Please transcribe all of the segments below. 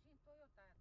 ca și în Toyota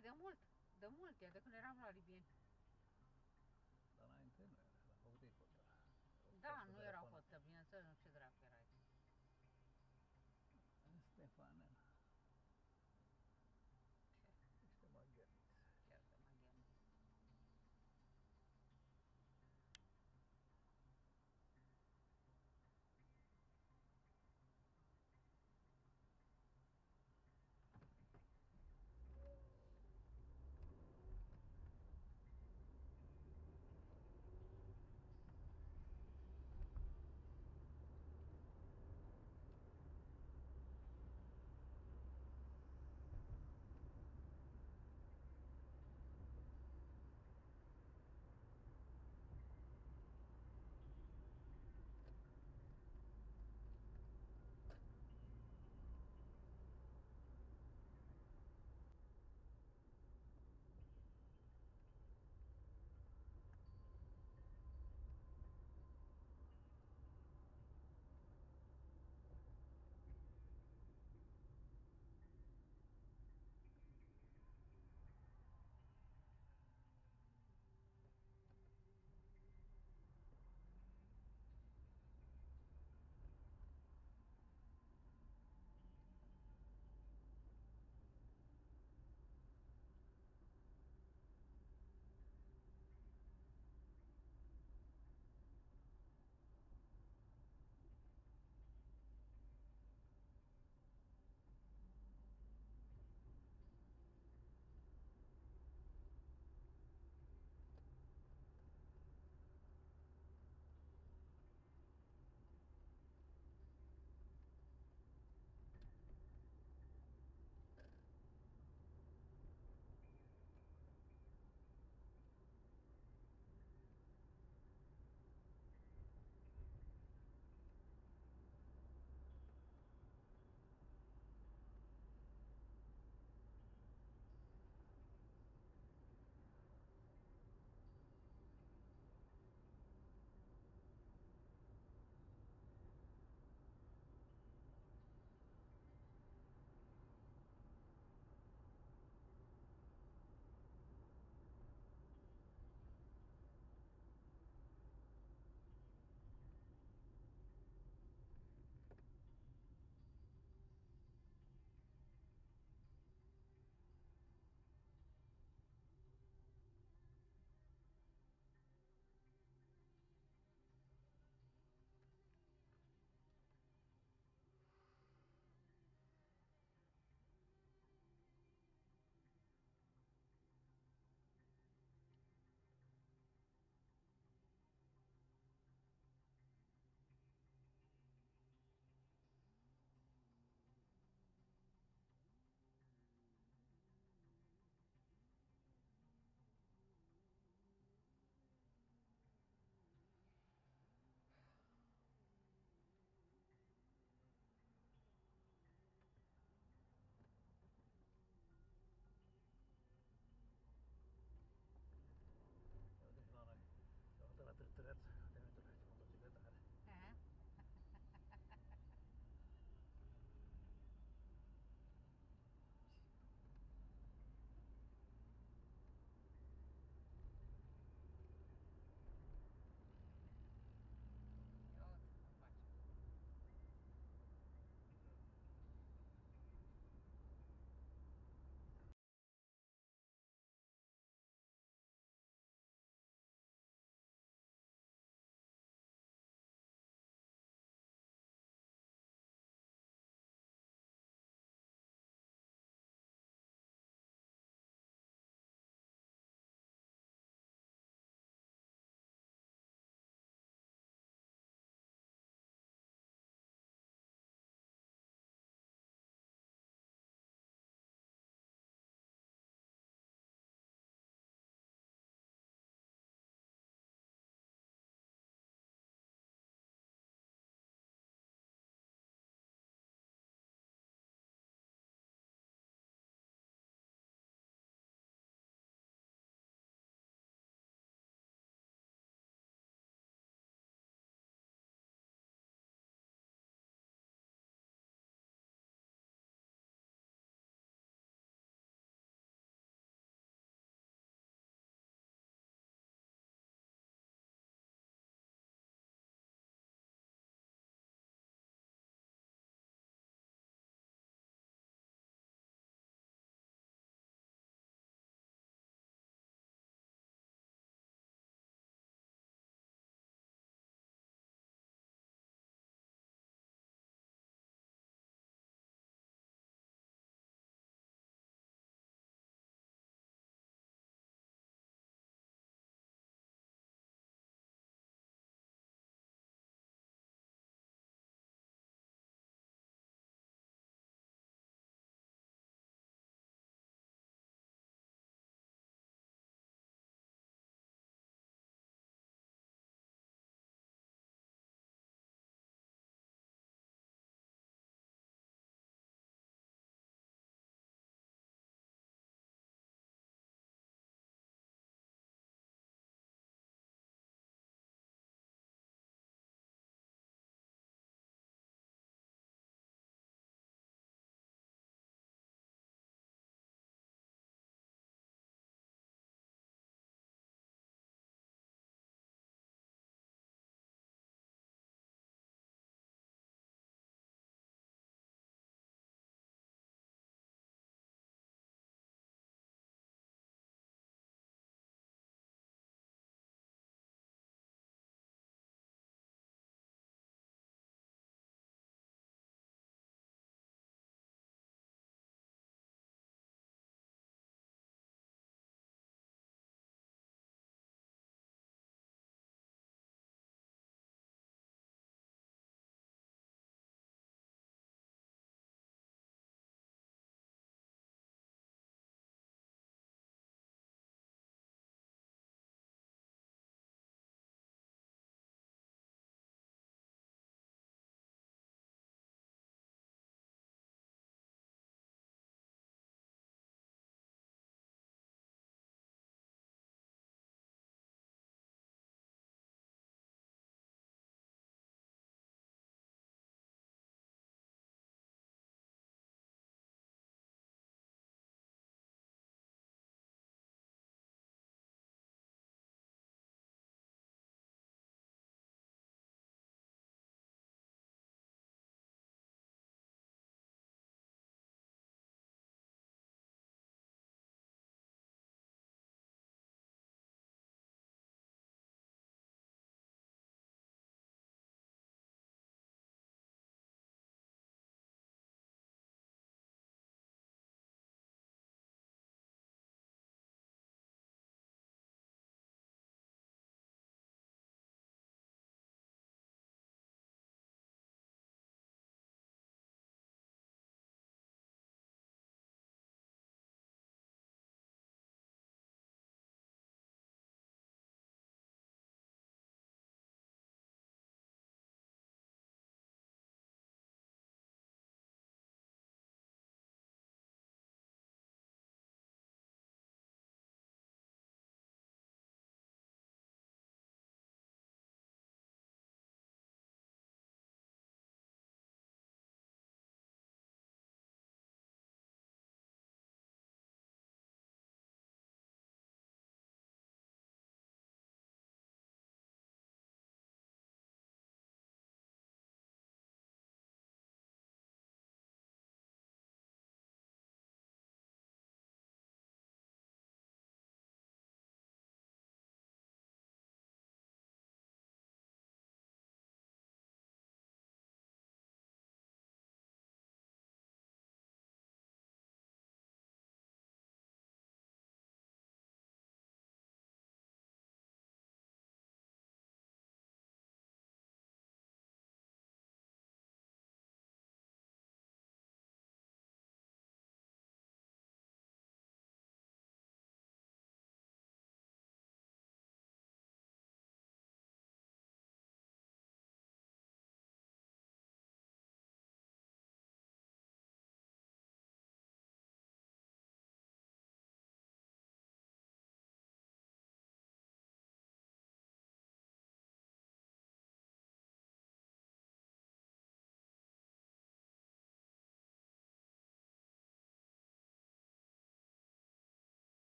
e de mult. De mult, e de când eram la Libien. Dar înainte nu era, l-a făcut ei hotel. Da, nu erau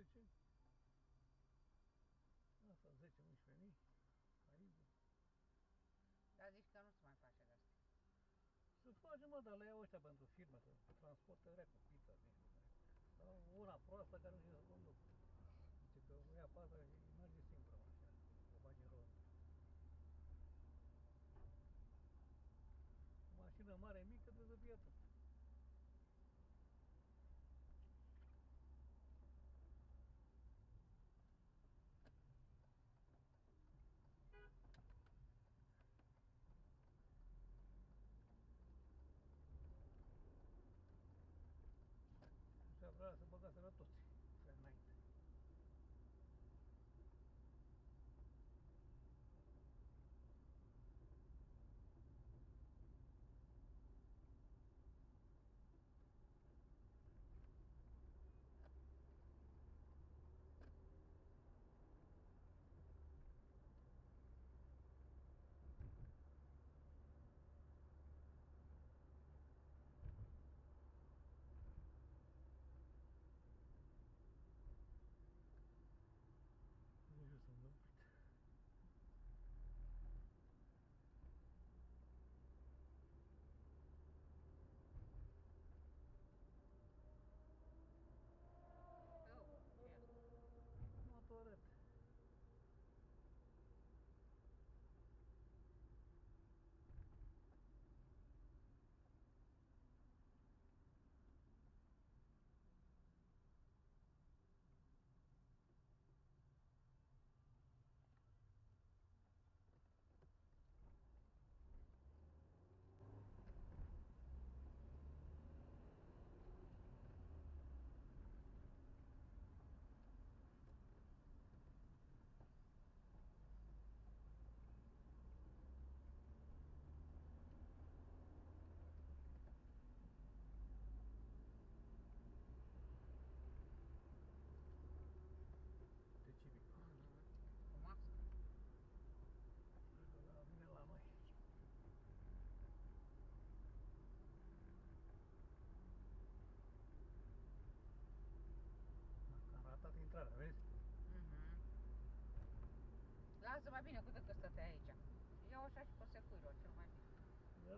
10. Asta 10-11 mii. Aici. Dar zici că nu se mai face de asta. Se face, mă, dar le iau ăștia pentru firme, să transporte direct cu pizza, nu știu care. Sau una proastă care nu știe să conduc. Zice că o ia pe asta și merge singură mașina. O bagi în rond. Mașină mare, mică, trebuie să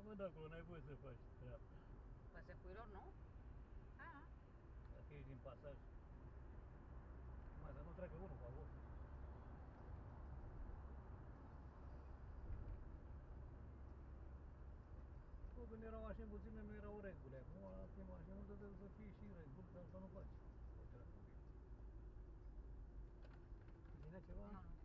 mă, de acolo n-ai voie să faci treaba. Pe secuilor, nu? A, Dacă ești din pasaj. Mai să nu treacă unul pe acolo. Bă, când erau mașini puține, nu erau reguli. Acum, la fi mașini, nu trebuie să fie și reguli, că altfel nu faci. O treabă bine. Vine ceva? nu, nu.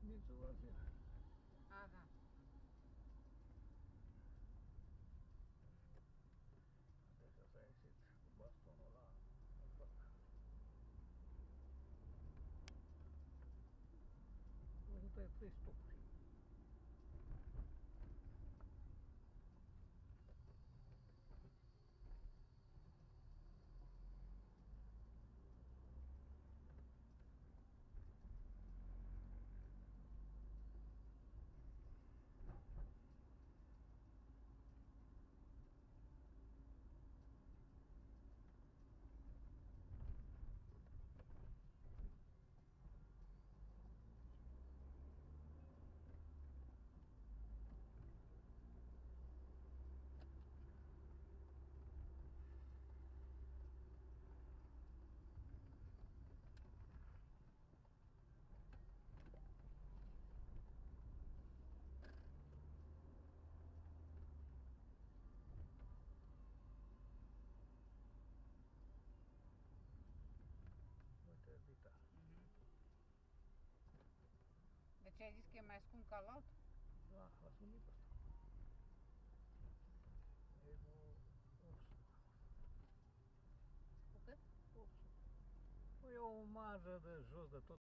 Ini 去 Deci ai zis că e mai scump ca la altul? Da, a sunit pe ăsta. E cu 800. Cu cât? 800. Păi e o marjă de jos de tot.